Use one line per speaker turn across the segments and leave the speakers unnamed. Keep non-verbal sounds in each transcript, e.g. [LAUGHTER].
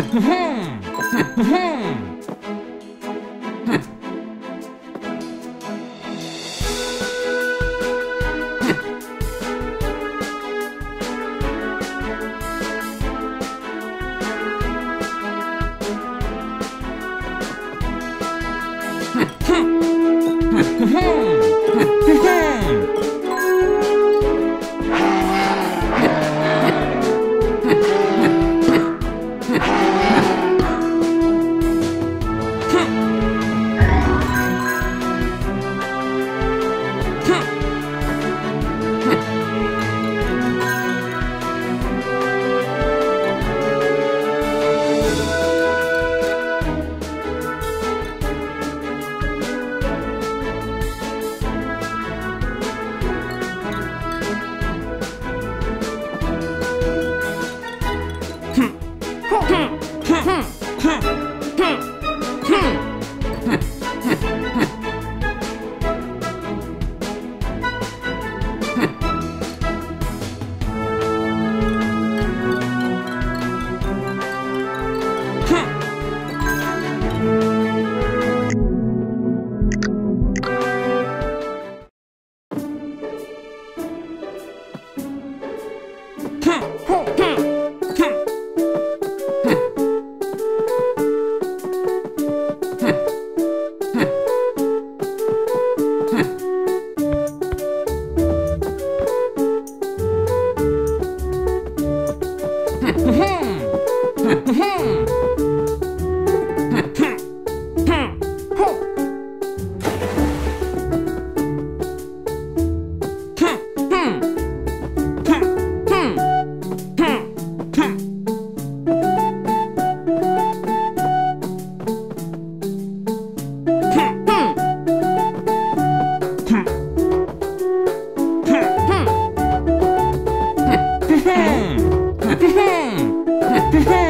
Hmm. Huh. Hmm. Hum. [LAUGHS]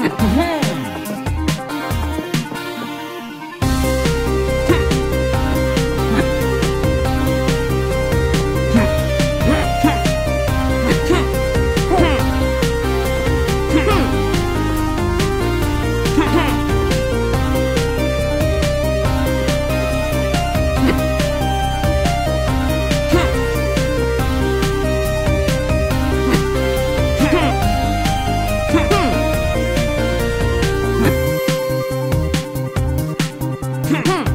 Yeah. [LAUGHS] Mm-hmm.